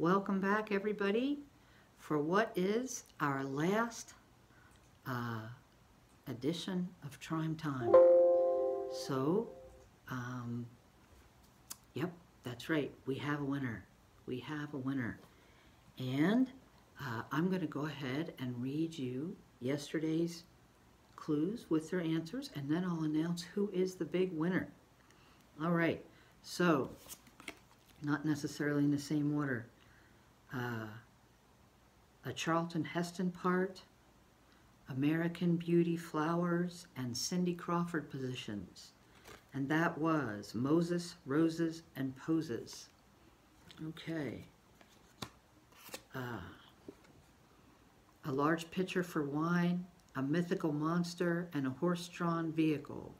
Welcome back everybody for what is our last uh, edition of Trhyme Time. So, um, yep, that's right, we have a winner. We have a winner. And uh, I'm going to go ahead and read you yesterday's clues with their answers, and then I'll announce who is the big winner. All right, so not necessarily in the same order. Uh, a Charlton Heston part, American Beauty Flowers, and Cindy Crawford positions. And that was Moses, Roses, and Poses. Okay. Uh, a large pitcher for wine, a mythical monster, and a horse-drawn vehicle.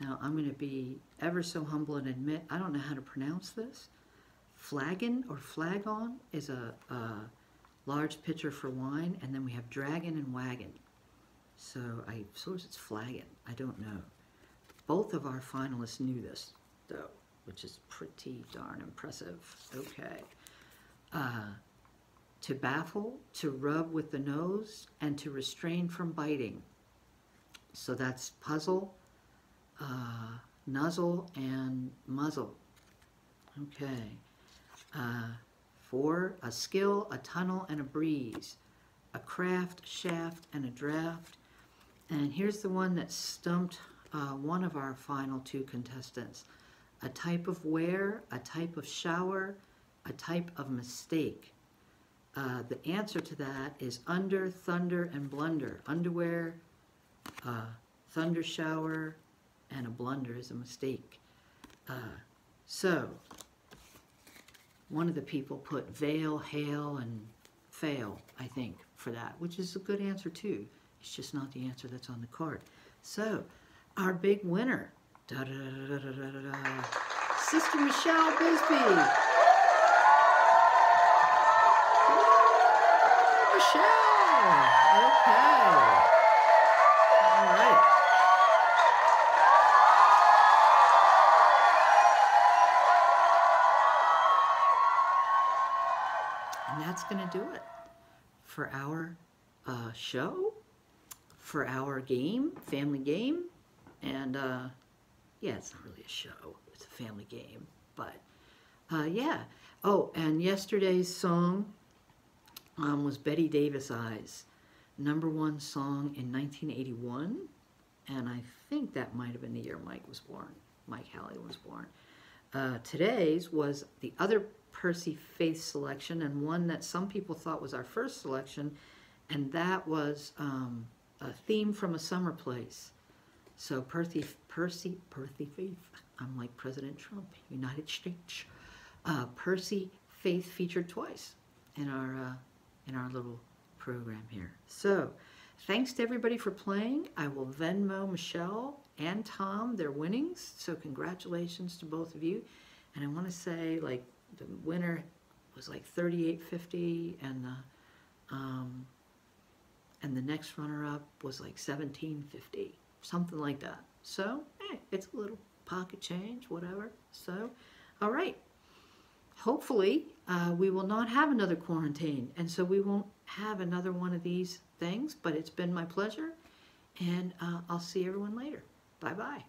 Now, I'm going to be ever so humble and admit I don't know how to pronounce this. Flagon or flagon is a, a large pitcher for wine, and then we have dragon and wagon. So I suppose it's flagon. I don't know. Both of our finalists knew this, though, which is pretty darn impressive. Okay. Uh, to baffle, to rub with the nose, and to restrain from biting. So that's puzzle, uh, nuzzle, and muzzle. Okay. Uh, four, a skill, a tunnel, and a breeze. A craft, shaft, and a draft. And here's the one that stumped uh, one of our final two contestants. A type of wear, a type of shower, a type of mistake. Uh, the answer to that is under, thunder, and blunder. Underwear, uh, thunder shower, and a blunder is a mistake. Uh, so, one of the people put veil, hail, and fail, I think, for that, which is a good answer too. It's just not the answer that's on the card. So, our big winner, da da da Sister Michelle Bisbee. Michelle. Okay. That's going to do it for our uh, show, for our game, family game. And uh, yeah, it's not really a show, it's a family game. But uh, yeah. Oh, and yesterday's song um, was Bette Davis Eyes, number one song in 1981. And I think that might have been the year Mike was born. Mike Halley was born. Uh, today's was the other Percy Faith selection, and one that some people thought was our first selection, and that was um, a theme from a summer place. So Percy, Percy, Percy Faith. I'm like President Trump, United States. Uh, Percy Faith featured twice in our uh, in our little program here. So, thanks to everybody for playing. I will Venmo Michelle and Tom their winnings. So congratulations to both of you. And I want to say, like, the winner was like 38.50, and the um, and the next runner-up was like 17.50, something like that. So, hey, it's a little pocket change, whatever. So, all right. Hopefully, uh, we will not have another quarantine, and so we won't have another one of these things. But it's been my pleasure, and uh, I'll see everyone later. Bye bye.